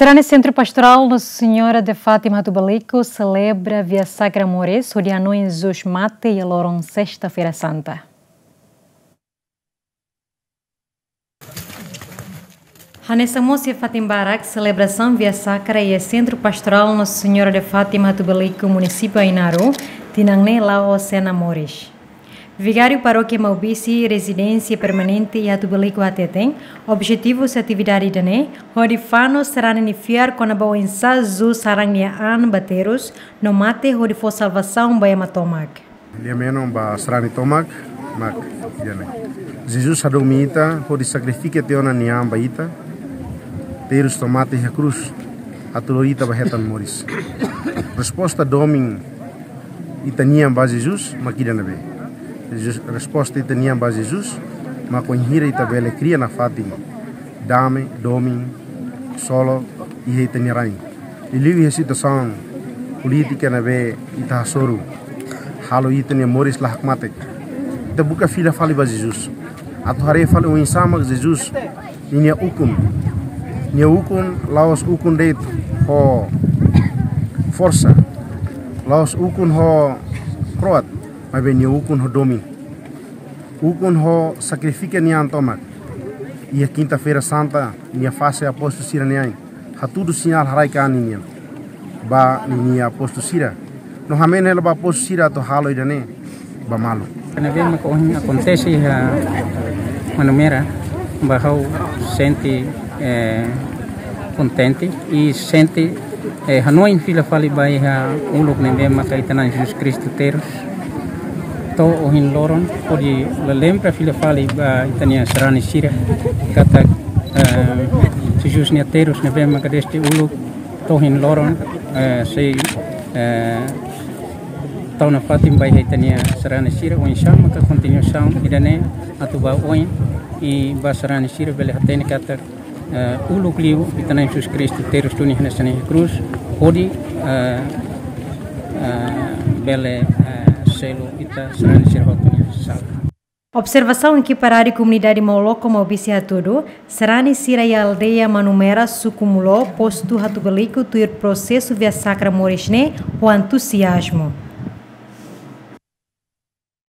Será Centro Pastoral Nossa Senhora de Fátima do Balico celebra via Sacra Mores, dia Jesus Mate e Loron Sexta-feira Santa. Hanessa Moça Fatim Barak, celebração via Sacra e Centro Pastoral Nossa Senhora de Fátima do Balico, município Ainaru, Tinangne Lao Sena Mores. Vigário Paróquia Maubici, residência permanente e atubalico objetivo da atividade dane, onde fano será iniciar com a boa ensazo sarangnia an bateros, no mate onde for salvação by matomak. Liameno ba sarani tomak, mak jane. Jesus adomita, onde sacrifica teona niam baita, terus tomate a cruz, atulorita bahetan moris. Resposta doming itaniam ba Jesus, makida nabe. resposta ita niam ba Jesus ma ko hira ita bele cria na Fátima dame domin solo e ita ni rai iliwi hesi situação política na be ita soru halo ita ni moris lah matek ita buka fila fali ba Jesus atu hare fali o insama Jesus ini ukun. Ni ukun laos ukun det ho força laos ukun ho croat mas bem ukun ho domi. Ukun ho sacrifica ni antoma e a quinta-feira santa minha face apóstolo sira ni tudo sinal harai kan ni ba ni apóstolo sira. No hamen ele ba apóstolo sira to halo idane ba malo. Na vem ko acontece a manumera ba hau sente eh, contente e sente eh, hanoin fila fali bai ha uluk ne vem makaitanan Jesus Cristo teros hin loron o di la fila fali ba itania sira kata ni ateros ne vema kadeste ulu to hin loron se tau na fatim bai itania sarani sira o insama ka continuação idane atu ba oin i ba sarani sira bele hatene kata ulu kliu itana Jesus Cristo teros tuni hina sani cruz odi bele Observação em que parar a comunidade Moloco Malbicia tudo, Serani Sira a aldeia Manumera sucumulou posto hatubalico tuir processo via sacra morishne o entusiasmo.